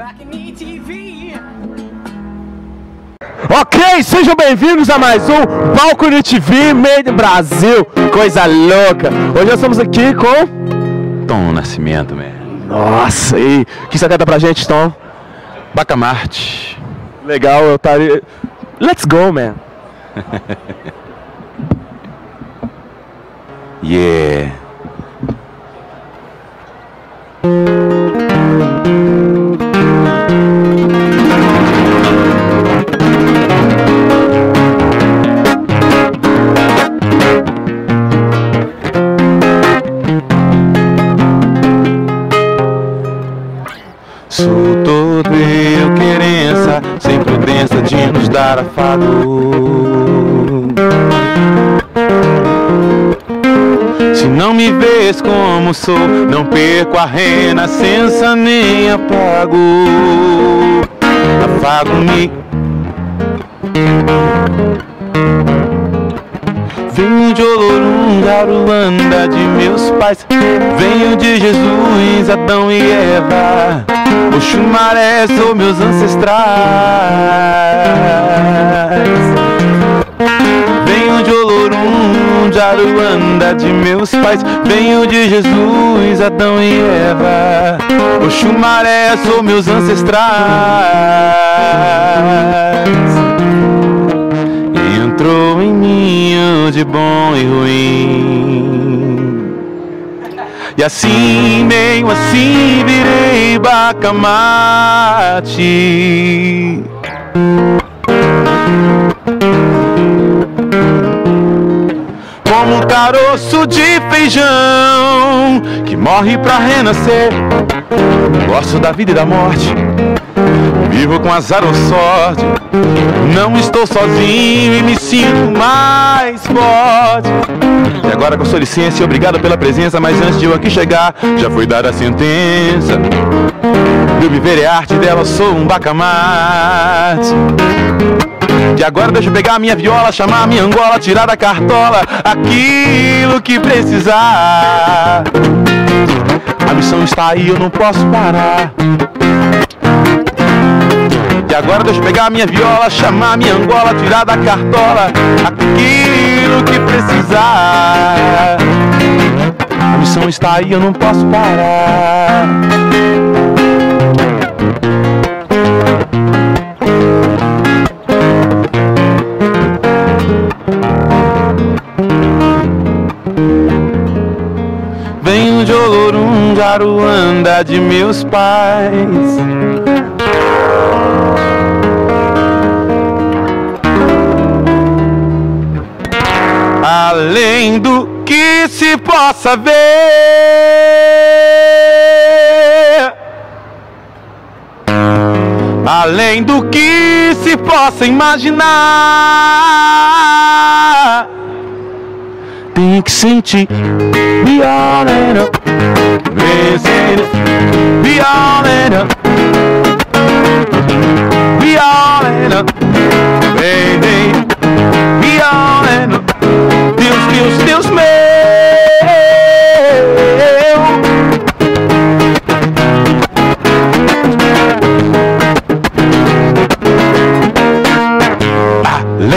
back in ETV. Ok, sejam bem-vindos a mais um Balcony TV Made in Brasil. Coisa louca. Hoje nós estamos aqui com. Tom Nascimento, man. Nossa, e o que você canta pra gente, Tom? Bacamarte. Legal, eu estaria. Let's go, man. Yeah. Sou todo eu querença, sem prudência de nos dar afago. Se não me vês como sou, não perco a renascença nem apago. Afago-me. Venho de Olorum, Aruanda de meus pais. Venho de Jesus, Adão e Eva. O Xumaré são meus ancestrais. Venho de Olorum, de Aruanda de meus pais. Venho de Jesus, Adão e Eva. O Xumaré são meus ancestrais. Entrou em mim de bom e ruim. E assim, meio assim, virei bacamarte. Como um caroço de feijão que morre pra renascer. Gosto da vida e da morte. Vivo com azar ou sorte. Não estou sozinho e me sinto mais forte. E agora com sua licença obrigado pela presença, mas antes de eu aqui chegar, já foi dada a sentença. Meu viver é arte dela, sou um bacamarte. E agora deixa eu pegar minha viola, chamar minha angola, tirar da cartola aquilo que precisar. A missão está aí, eu não posso parar. E agora deixa eu pegar minha viola, chamar minha angola, tirar da cartola aquilo que precisar. A missão está aí, eu não posso parar. Venho de Olorum, de Aruanda de meus pais. Além do que se possa ver. Além do que se possa imaginar, tem que sentir. Be all in up, be all in up,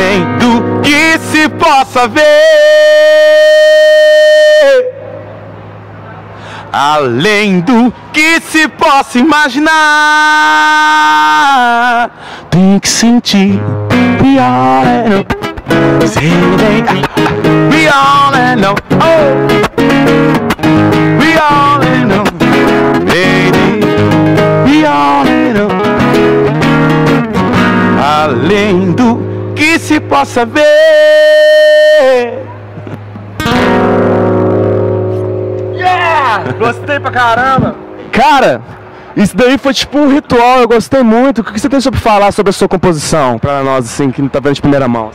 Além do que se possa ver, além do que se possa imaginar, tem que sentir. Be all in up. Say they we all in know. Oh, possa ver. Yeah! Gostei pra caramba! Cara, isso daí foi tipo um ritual, eu gostei muito. O que você tem sobre falar sobre a sua composição, pra nós, assim, que não tá vendo de primeira mão?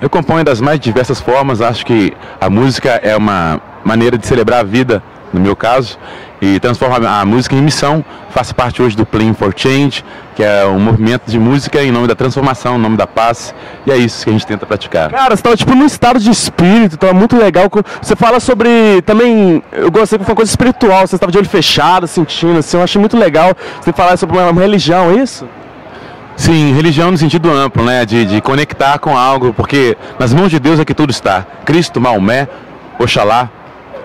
Eu componho das mais diversas formas. Acho que a música é uma maneira de celebrar a vida no meu caso, e transforma a música em missão. Faço parte hoje do Playing for Change, que é um movimento de música em nome da transformação, em nome da paz, e é isso que a gente tenta praticar. Cara, você tá tipo num estado de espírito, tá muito legal. Você fala sobre também, eu gostei que foi uma coisa espiritual, você estava de olho fechado, sentindo, assim, eu achei muito legal você falar sobre uma religião, é isso? Sim, religião no sentido amplo, né? De, de conectar com algo, porque nas mãos de Deus é que tudo está. Cristo, Maomé, Oxalá.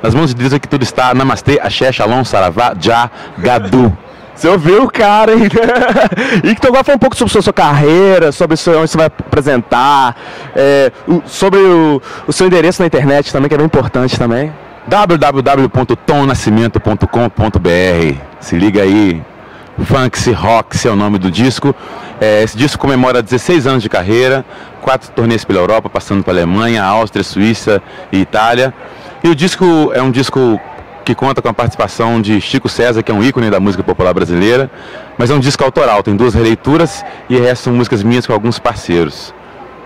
Nas mãos de Deus é que tudo está. Namastê, Axé, Shalom, Saravá, Já, Gadu. Você ouviu o cara, hein? e então agora fala um pouco sobre a sua, carreira, sobre onde você vai apresentar, é, sobre o, o, seu endereço na internet também, que é bem importante também. www.tomnascimento.com.br Se liga aí, Funks Rock, é o nome do disco. É, esse disco comemora 16 anos de carreira, quatro turnês pela Europa, passando pela Alemanha, Áustria, Suíça e Itália. E o disco é um disco que conta com a participação de Chico César, que é um ícone da música popular brasileira, mas é um disco autoral, tem duas releituras e restam músicas minhas com alguns parceiros.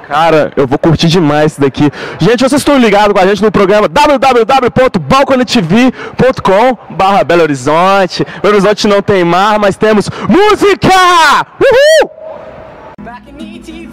Cara, eu vou curtir demais isso daqui. Gente, vocês estão ligados com a gente no programa www.balconetv.com barra Belo Horizonte. Belo Horizonte não tem mar, mas temos música! Uhul! Back in ETV.